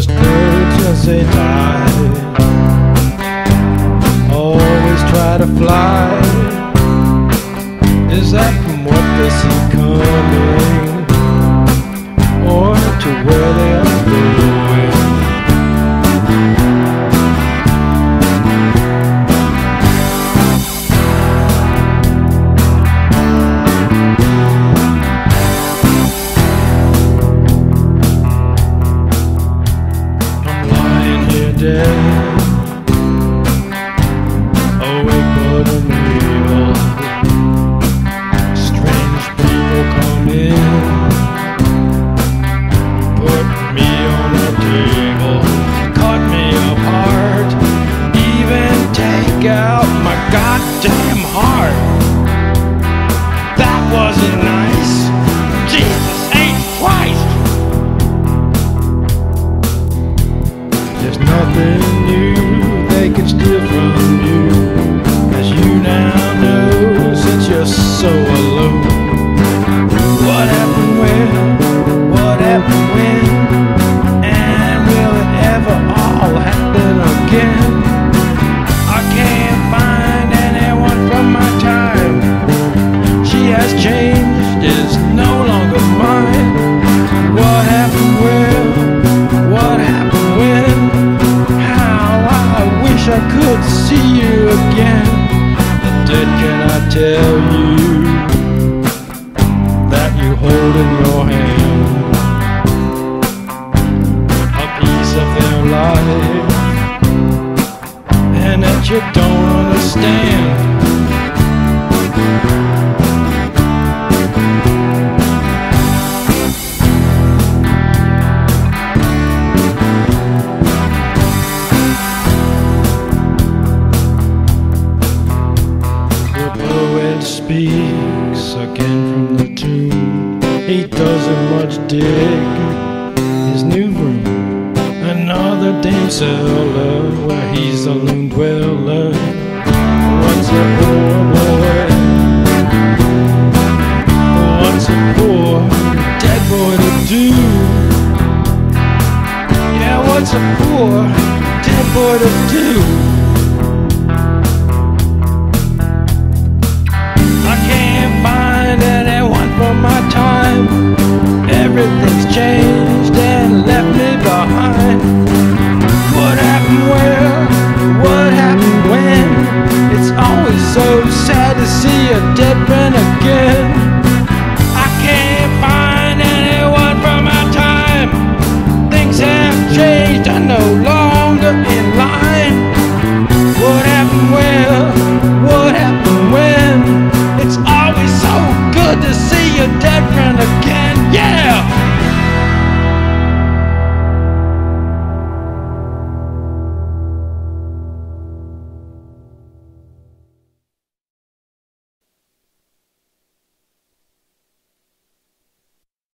birds as they die. Always try to fly. Is that from what they see coming? Goddamn heart. That wasn't nice. Jesus ain't Christ! There's nothing new they can steal from you, as you now know, since you're so tell He doesn't much dig his new room. Another damn cellar where he's a lone dweller. What's a poor boy? What's a poor dead boy to do? Yeah, what's a poor dead boy to do? been a